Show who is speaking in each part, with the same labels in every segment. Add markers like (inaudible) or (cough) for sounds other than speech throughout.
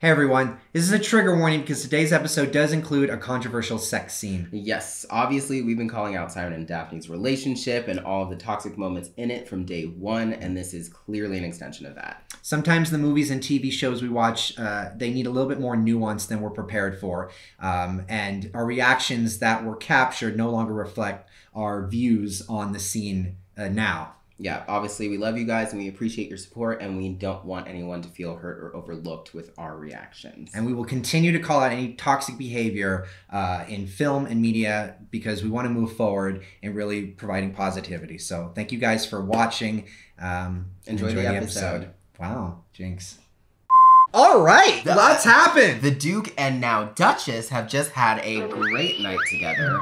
Speaker 1: Hey everyone, this is a trigger warning because today's episode does include a controversial sex scene.
Speaker 2: Yes, obviously, we've been calling out Simon and Daphne's relationship and all of the toxic moments in it from day one, and this is clearly an extension of that.
Speaker 1: Sometimes the movies and TV shows we watch, uh, they need a little bit more nuance than we're prepared for, um, and our reactions that were captured no longer reflect our views on the scene uh, now.
Speaker 2: Yeah, obviously, we love you guys and we appreciate your support, and we don't want anyone to feel hurt or overlooked with our reactions.
Speaker 1: And we will continue to call out any toxic behavior uh, in film and media because we want to move forward in really providing positivity. So thank you guys for watching. Um,
Speaker 2: Enjoy the episode.
Speaker 1: Wow, Jinx. All right,
Speaker 2: The-
Speaker 1: lots happened.
Speaker 2: The Duke and now Duchess have just had a great night together.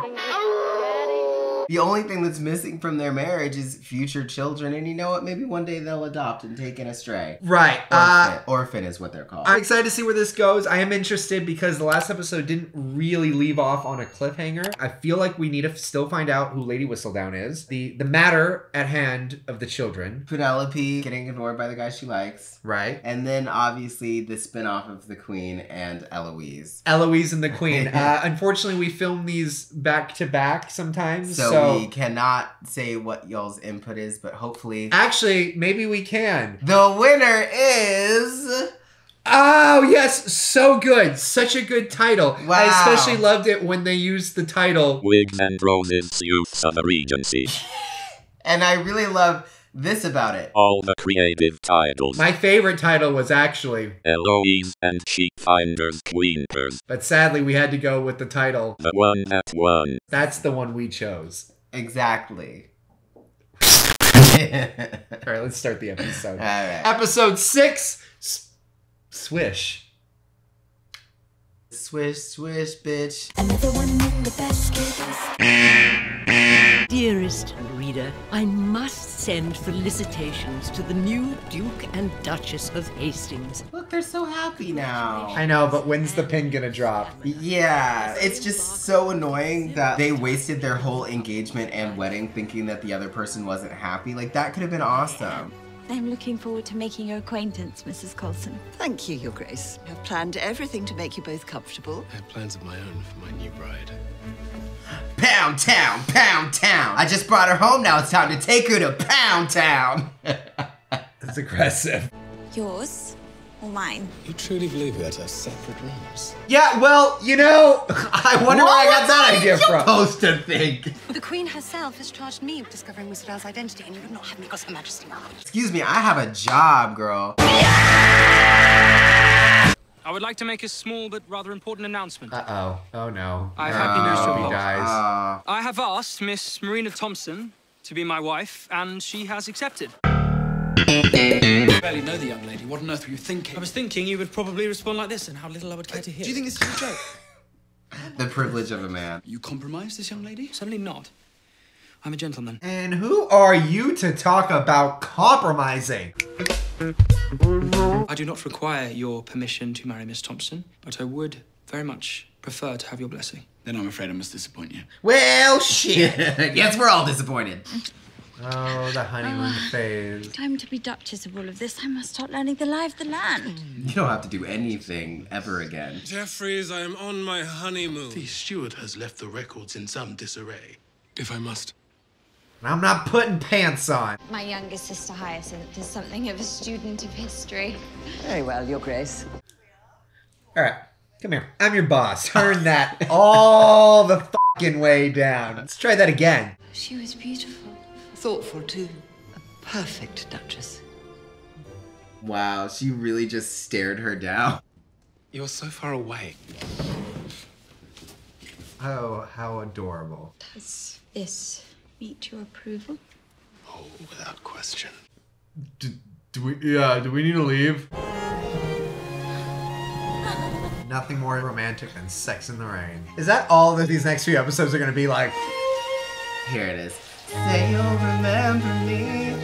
Speaker 2: The only thing that's missing from their marriage is future children, and you know what? Maybe one day they'll adopt and take in a stray.
Speaker 1: Right.
Speaker 2: Orphan,
Speaker 1: Uh,
Speaker 2: orphan is what they're called.
Speaker 1: I'm excited to see where this goes. I am interested because the last episode didn't really leave off on a cliffhanger. I feel like we need to still find out who Lady Whistledown is. The the matter at hand of the children.
Speaker 2: Penelope getting ignored by the guy she likes.
Speaker 1: Right.
Speaker 2: And then obviously the spin-off of the Queen and Eloise.
Speaker 1: Eloise and the Queen. (laughs) Uh, unfortunately, we film these back to back sometimes.
Speaker 2: So,
Speaker 1: So,
Speaker 2: we cannot say what y'all's input is, but hopefully
Speaker 1: actually, maybe we can.
Speaker 2: the winner is
Speaker 1: Oh yes, so good, such a good title. I especially loved it when they used the title.
Speaker 3: Wigs and roses, youths of the regency. (laughs)
Speaker 2: and I really love this about it.
Speaker 3: All the creative titles.
Speaker 1: My favorite title was actually,
Speaker 3: Eloise and Sheep Finders Queenpers.
Speaker 1: but sadly we had to go with the title.
Speaker 3: The one that won.
Speaker 1: That's the one we chose.
Speaker 2: Exactly. (laughs)
Speaker 1: All right, let's start the episode.
Speaker 2: Alright.
Speaker 1: Episode six, S- Swish.
Speaker 2: Swish, swish, bitch.
Speaker 4: Another one in the basket.
Speaker 5: Dearest reader, I must send felicitations to the new Duke and Duchess of Hastings.
Speaker 2: Look, they're so happy now.
Speaker 1: I know, but when's the pin gonna drop?
Speaker 2: Yeah, it's just so annoying that they wasted their whole engagement and wedding thinking that the other person wasn't happy. Like, that could have been awesome.
Speaker 4: I'm looking forward to making your acquaintance, Mrs. Colson.
Speaker 6: Thank you, Your Grace. I've planned everything to make you both comfortable.
Speaker 7: I have plans of my own for my new bride.
Speaker 2: Pound Town, Pound Town. I just brought her home, now it's time to take her to Pound Town. (laughs)
Speaker 1: That's aggressive.
Speaker 4: Yours or mine?
Speaker 7: You truly believe we are to have separate rooms?
Speaker 1: Yeah, well, you know, (laughs) I wonder where I got that idea from.
Speaker 2: supposed to think?
Speaker 8: The Queen herself has charged me with discovering Whistledown's identity, and you would not have me because Her Majesty now.
Speaker 2: Excuse me, I have a job, girl.
Speaker 9: I would like to make a small but rather important announcement.
Speaker 1: Uh oh. Oh no.
Speaker 9: I have happy news to report.
Speaker 1: guys.
Speaker 2: Uh,
Speaker 9: I have asked Miss Marina Thompson to be my wife, and she has accepted.
Speaker 10: I barely know the young lady. What on earth were you thinking?
Speaker 9: I was thinking you would probably respond like this, and how little I would care to hear.
Speaker 10: Do you think this is a joke?
Speaker 2: the privilege of a man.
Speaker 10: you compromise this young lady?
Speaker 9: Certainly not. I'm a gentleman.
Speaker 1: And who are you to talk about compromising?
Speaker 9: I do not require your permission to marry Miss Thompson, but I would very much prefer to have your blessing.
Speaker 10: Then I'm afraid I must disappoint you.
Speaker 1: Well, shit. (laughs)
Speaker 2: yes, we're all disappointed.
Speaker 1: Oh, the honeymoon oh, phase.
Speaker 4: Time to be Duchess of all of this. I must start learning the lie of the land.
Speaker 2: You don't have to do anything ever again.
Speaker 7: Jeffries, I am on my honeymoon. The steward has left the records in some disarray. If I must.
Speaker 1: I'm not putting pants on.
Speaker 4: My younger sister Hyacinth is something of a student of history.
Speaker 6: Very well, Your Grace.
Speaker 1: All right, come here. I'm your boss. (laughs) Turn that all the fucking way down. Let's try that again.
Speaker 4: She was beautiful.
Speaker 6: Thoughtful, too. A perfect Duchess.
Speaker 2: Wow, she really just stared her down.
Speaker 7: You're so far away.
Speaker 1: Oh, how adorable.
Speaker 4: Does this meet your approval?
Speaker 7: Oh, without question.
Speaker 1: Do, do we? Yeah. Do we need to leave? (laughs) Nothing more romantic than sex in the rain. Is that all that these next few episodes are gonna be like?
Speaker 2: Here it is. Say you'll remember me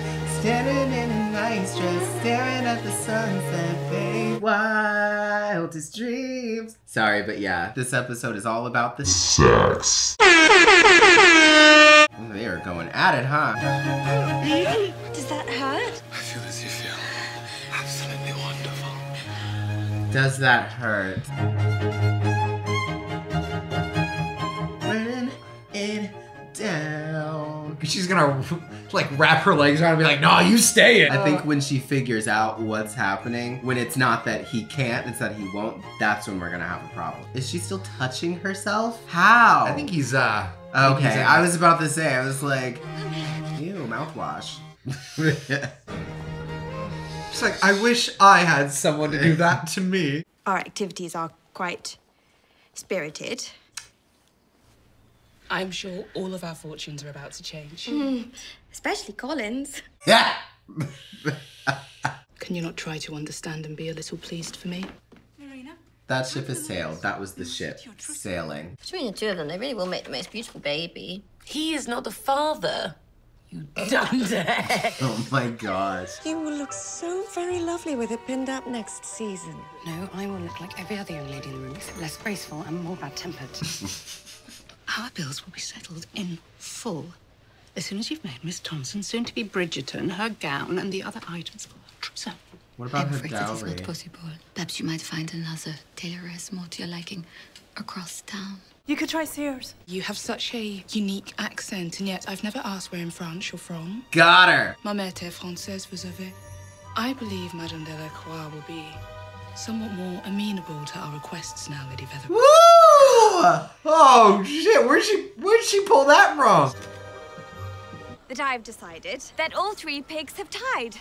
Speaker 2: standing in a nice dress, staring at the sunset, babe. Wildest dreams. Sorry, but yeah, this episode is all about the sex. They are going at it, huh?
Speaker 4: Does that hurt?
Speaker 7: I feel as you feel. Absolutely wonderful.
Speaker 2: Does that hurt?
Speaker 1: Gonna like wrap her legs around and be like, "No, you stay in."
Speaker 2: I think when she figures out what's happening, when it's not that he can't, it's that he won't, that's when we're gonna have a problem. Is she still touching herself? How?
Speaker 1: I think he's uh. I think he's
Speaker 2: Okay, I was about to say, I was like, ew, mouthwash. (laughs)
Speaker 1: She's like, I wish I had someone to do that to me.
Speaker 4: Our activities are quite spirited.
Speaker 11: I'm sure all of our fortunes are about to change.
Speaker 12: Hmm, especially Colin's.
Speaker 2: Yeah. (laughs)
Speaker 11: Can you not try to understand and be a little pleased for me? Marina?
Speaker 2: That ship has sailed. That was the ship sailing.
Speaker 12: Between the two of them, they really will make the most beautiful baby.
Speaker 13: He is not the father. You (laughs) dunder. (laughs)
Speaker 2: Oh my gosh.
Speaker 14: You will look so very lovely with it pinned up next season.
Speaker 8: No, I will look like every other young lady in the room, except less graceful and more bad-tempered. Our bills will be settled in full as soon as you've made Miss Thompson, soon to be Bridgerton, her gown and the other items for her trousseau.
Speaker 2: What about her
Speaker 8: I'm afraid it is not possible. Perhaps you might find another tailoress more to your liking across town.
Speaker 11: You could try Sears. You have such a unique accent, and yet I've never asked where in France you're from.
Speaker 2: Got her.
Speaker 11: Ma mère était française, vous savez. I believe Madame Delacroix will be somewhat more amenable to our requests now, Lady Feather.
Speaker 1: Woo! Oh, oh shit! Where'd she Where'd she pull that from?
Speaker 4: That I've decided that all three pigs have tied.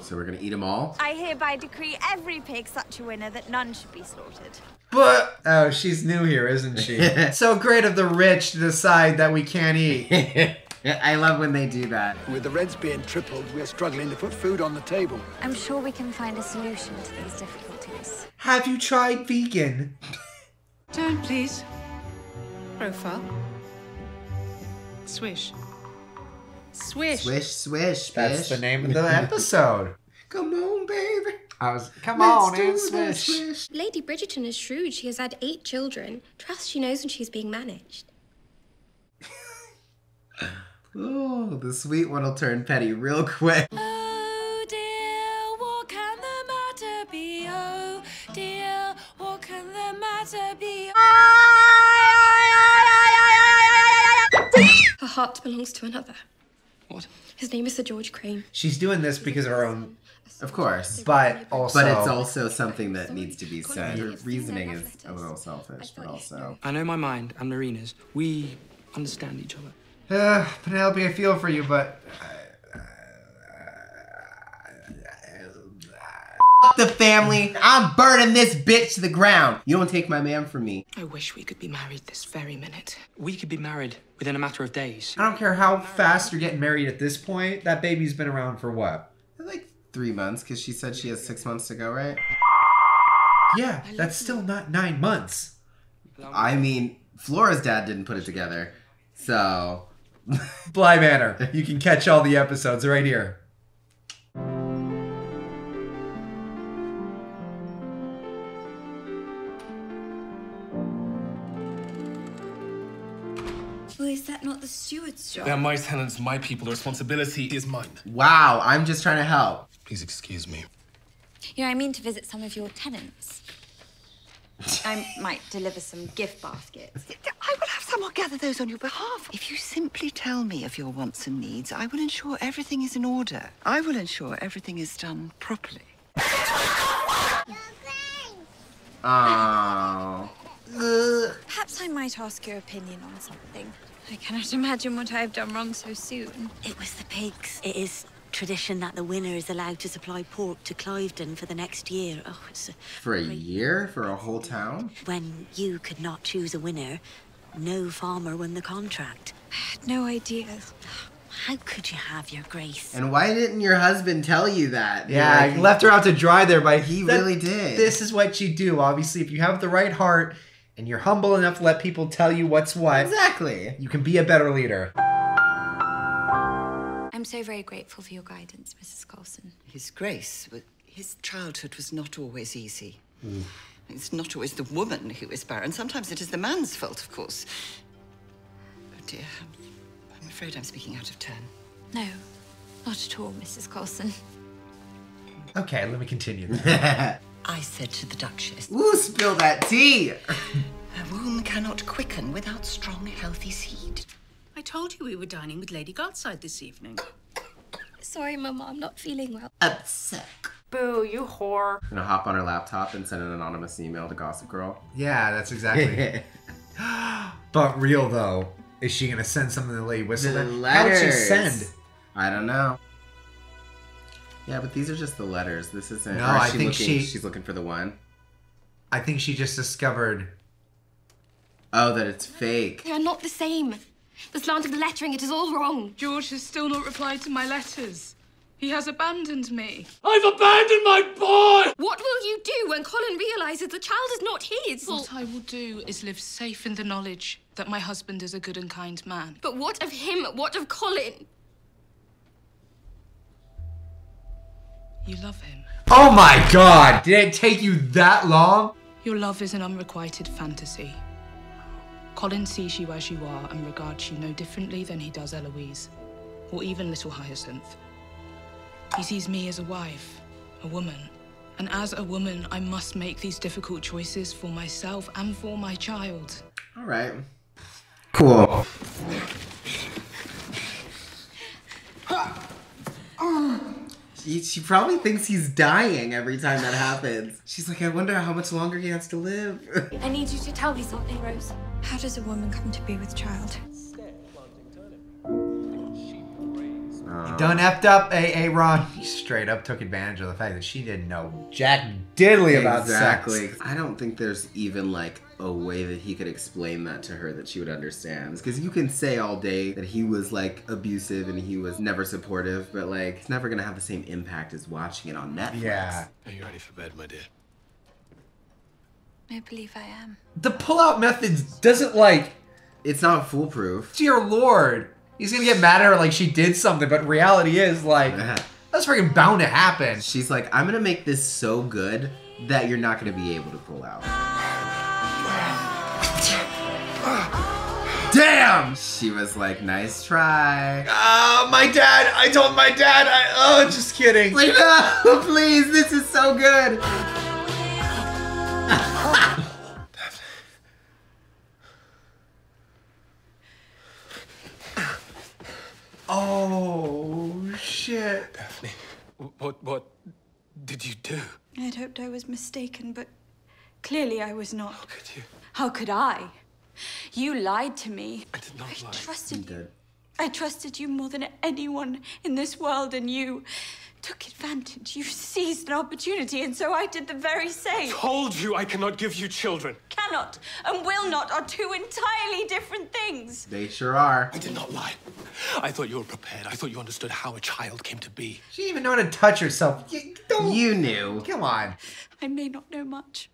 Speaker 2: So we're gonna eat them all?
Speaker 4: I hereby decree every pig such a winner that none should be slaughtered.
Speaker 1: But oh, she's new here, isn't she? (laughs) so great of the rich to decide that we can't eat. (laughs)
Speaker 2: I love when they do that.
Speaker 15: With the reds being tripled, we're struggling to put food on the table.
Speaker 4: I'm sure we can find a solution to these difficulties.
Speaker 1: Have you tried vegan?
Speaker 11: Turn, please. Profile. Swish. Swish.
Speaker 2: Swish, swish,
Speaker 1: That's
Speaker 2: bish.
Speaker 1: the name of the (laughs) episode.
Speaker 2: Come on, baby.
Speaker 1: I was come
Speaker 2: Let's
Speaker 1: on
Speaker 2: do
Speaker 1: and swish.
Speaker 2: swish.
Speaker 12: Lady Bridgerton is shrewd. She has had eight children. Trust she knows when she's being managed.
Speaker 2: Ooh, (laughs) the sweet one will turn petty real quick.
Speaker 4: Oh,
Speaker 12: heart belongs to another.
Speaker 9: What?
Speaker 12: His name is Sir George Crane.
Speaker 1: She's doing this because of her own,
Speaker 2: Of course.
Speaker 1: but also.
Speaker 2: But it's also something that needs to be said. Her reasoning is a little selfish, but also.
Speaker 9: I know my mind and Marina's. We understand each other.
Speaker 1: Uh, Penelope, I feel for you, but
Speaker 2: Fuck the family. I'm burning this bitch to the ground. You don't take my man from me.
Speaker 11: I wish we could be married this very minute.
Speaker 9: We could be married within a matter of days.
Speaker 1: I don't care how fast you're getting married at this point. That baby's been around for what?
Speaker 2: Like three months, because she said she has six months to go, right?
Speaker 1: Yeah, that's still not nine months.
Speaker 2: I mean, Flora's dad didn't put it together. So.
Speaker 1: Bly Manor. (laughs) You can catch all the episodes right here.
Speaker 4: Steward's job?
Speaker 7: They're my tenants, my people. The responsibility is mine.
Speaker 2: Wow, I'm just trying to help.
Speaker 7: Please excuse me.
Speaker 4: You know, I mean to visit some of your tenants. I might deliver some gift baskets.
Speaker 6: I will have someone gather those on your behalf. If you simply tell me of your wants and needs, I will ensure everything is in order. I will ensure everything is done properly.
Speaker 2: Oh.
Speaker 4: Perhaps I might ask your opinion on something. I cannot imagine what I have done wrong so soon.
Speaker 13: It was the pigs. It is tradition that the winner is allowed to supply pork to Clyvedon for the next year. Oh, it's a,
Speaker 2: For a year? For a whole town?
Speaker 13: when you could not choose a winner. No farmer won the contract.
Speaker 4: I had no idea.
Speaker 13: How could you have your grace?
Speaker 2: And why didn't your husband tell you that?
Speaker 1: Yeah,
Speaker 2: Like,
Speaker 1: I left her out to dry there, but
Speaker 2: He
Speaker 1: that-
Speaker 2: really did.
Speaker 1: This is what you do. Obviously, if you have the right heart and you're humble enough to let people tell you what's what,
Speaker 2: Exactly.
Speaker 1: you can be a better leader.
Speaker 4: I'm so very grateful for your guidance, Mrs. Colson.
Speaker 6: His grace, but his childhood was not always easy. It's not always the woman who is barren. Sometimes it is the man's fault, of course. Oh dear, I'm afraid I'm speaking out of turn.
Speaker 4: No, not at all, Mrs. Colson.
Speaker 1: Okay, let me continue. (laughs)
Speaker 6: I said to the Duchess.
Speaker 2: Ooh, spill that tea.
Speaker 6: A womb cannot quicken without strong, healthy seed.
Speaker 8: I told you we were dining with Lady Gartside this evening.
Speaker 12: Sorry, Mama, I'm not feeling well.
Speaker 2: Upset.
Speaker 16: Boo, you whore.
Speaker 2: Gonna hop on her laptop and send an anonymous email to Gossip Girl.
Speaker 1: Yeah, that's exactly. (laughs) but real though, is she gonna send something to Lady Whistle?
Speaker 2: The
Speaker 1: How'd she send?
Speaker 2: I don't know. Yeah, but these are just the letters. This isn't.
Speaker 1: No,
Speaker 2: or is
Speaker 1: I
Speaker 2: she
Speaker 1: think
Speaker 2: looking,
Speaker 1: she-
Speaker 2: She's looking for the one.
Speaker 1: I think she just discovered.
Speaker 2: Oh, that it's fake.
Speaker 12: They are not the same. The slant of the lettering, it is all wrong.
Speaker 11: George has still not replied to my letters. He has abandoned me.
Speaker 7: I've abandoned my boy!
Speaker 12: What will you do when Colin realizes the child is not his?
Speaker 11: What I will do is live safe in the knowledge that my husband is a good and kind man.
Speaker 12: But what of him? What of Colin?
Speaker 11: You love him.
Speaker 1: Oh my God! Did it take you that long?
Speaker 11: Your love is an unrequited fantasy. Colin sees you as you are and regards you no differently than he does Eloise, or even little Hyacinth. He sees me as a wife, a woman. And as a woman, I must make these difficult choices for myself and for my child.
Speaker 2: All right. Cool. She, she probably thinks he's dying every time that happens. She's like, I wonder how much longer he has to live.
Speaker 12: I need you to tell me something, Rose.
Speaker 17: How does a woman come to be with child? Uh-huh.
Speaker 1: Done effed up, AA Ron. He straight up took advantage of the fact that she didn't know Jack Diddley about that.
Speaker 2: exactly.
Speaker 1: sex.
Speaker 2: I don't think there's even like a way that he could explain that to her that she would understand. Because you can say all day that he was like abusive and he was never supportive, but like it's never gonna have the same impact as watching it on Netflix.
Speaker 1: Yeah.
Speaker 7: Are you ready for bed, my dear?
Speaker 17: I believe I am.
Speaker 1: The pull-out methods doesn't like.
Speaker 2: It's not foolproof.
Speaker 1: Dear Lord, he's gonna get mad at her like she did something, but reality is like uh-huh. that's freaking bound to happen.
Speaker 2: She's like, I'm gonna make this so good that you're not gonna be able to pull out.
Speaker 1: Damn!
Speaker 2: She was like, nice try.
Speaker 1: Oh, my dad! I told my dad. I oh, just kidding.
Speaker 2: Like, no, (laughs) oh, please, this is so good.
Speaker 7: What what did you do?
Speaker 17: I had hoped I was mistaken, but clearly I was not. How
Speaker 7: could you?
Speaker 17: How could I? You lied to me.
Speaker 7: I did not lie.
Speaker 17: I trusted you. I trusted you more than anyone in this world, and you took advantage. You seized an opportunity, and so I did the very same.
Speaker 7: Told you I cannot give you children.
Speaker 17: Cannot and will not are two entirely different things.
Speaker 2: They sure are.
Speaker 7: I did not lie. I thought you were prepared. I thought you understood how a child came to be.
Speaker 1: She didn't even know how to touch herself. You, don't.
Speaker 2: You knew.
Speaker 1: Come on.
Speaker 17: I may not know much,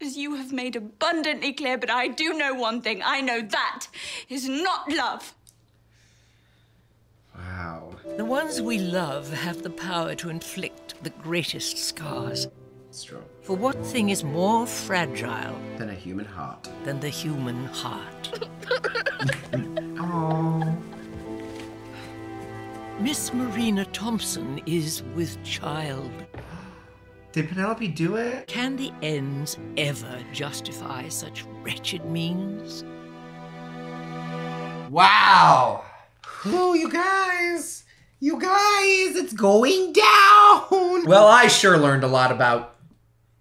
Speaker 17: as you have made abundantly clear, but I do know one thing. I know that is not love.
Speaker 5: The ones we love have the power to inflict the greatest scars. For what thing is more fragile
Speaker 2: Than a human heart.
Speaker 5: than the human heart? (laughs)
Speaker 1: Oh.
Speaker 5: Miss Marina Thompson is with child.
Speaker 1: Did Penelope do it?
Speaker 5: Can the ends ever justify such wretched means?
Speaker 1: Wow.
Speaker 2: Ooh, you guys. You guys, it's going down. (laughs)
Speaker 1: Well, I sure learned a lot about.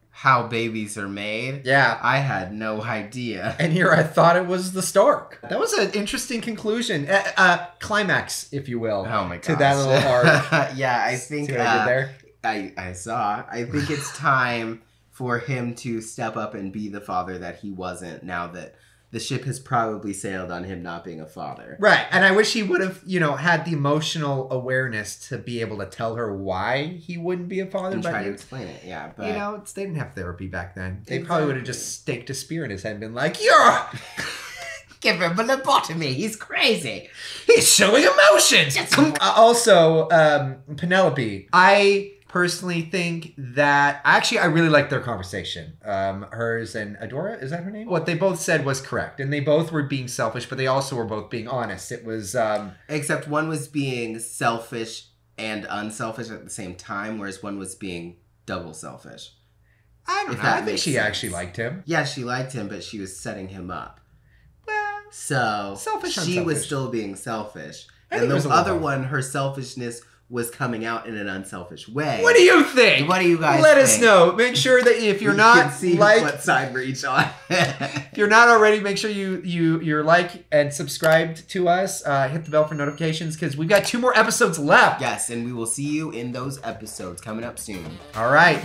Speaker 2: How babies are made.
Speaker 1: Yeah.
Speaker 2: I had no idea. (laughs)
Speaker 1: And here I thought it was the stork. That was an interesting conclusion. Uh, uh, climax, if you will.
Speaker 2: Oh my god.
Speaker 1: To that little arc. (laughs)
Speaker 2: yeah, I think
Speaker 1: See what I did
Speaker 2: uh,
Speaker 1: there?
Speaker 2: I, I saw. I think it's time for him to step up and be the father that he wasn't now that the ship has probably sailed on him not being a father.
Speaker 1: Right. And I wish he would have, you know, had the emotional awareness to be able to tell her why he wouldn't be a father.
Speaker 2: And
Speaker 1: but
Speaker 2: try to explain it, yeah. But
Speaker 1: you know, they didn't have therapy back then. They probably would have just staked a spear in his head and been like, You're (laughs)
Speaker 2: give him a lobotomy. He's crazy.
Speaker 1: He's showing emotions. Uh, also, um, Penelope, I personally think that actually I really liked their conversation. Um, hers and Adora, is that her name? What they both said was correct, and they both were being selfish, but they also were both being honest. It was um,
Speaker 2: Except one was being selfish and unselfish at the same time, whereas one was being double selfish.
Speaker 1: I don't
Speaker 2: If
Speaker 1: know. I think she
Speaker 2: sense.
Speaker 1: actually liked him.
Speaker 2: Yeah, she liked him, but she was setting him up. Well, so
Speaker 1: selfish,
Speaker 2: she was still being selfish.
Speaker 1: I
Speaker 2: and
Speaker 1: think
Speaker 2: the other one, her selfishness was coming out in an unselfish way.
Speaker 1: What do you think?
Speaker 2: What do you guys think?
Speaker 1: Let us know. Make sure that if you're not like
Speaker 2: what side we're each on. (laughs)
Speaker 1: if you're not already, make sure you you you're like and subscribed to us. Uh, hit the bell for notifications because we've got two more episodes left.
Speaker 2: yes, and we will see you in those episodes coming up soon.
Speaker 1: All right.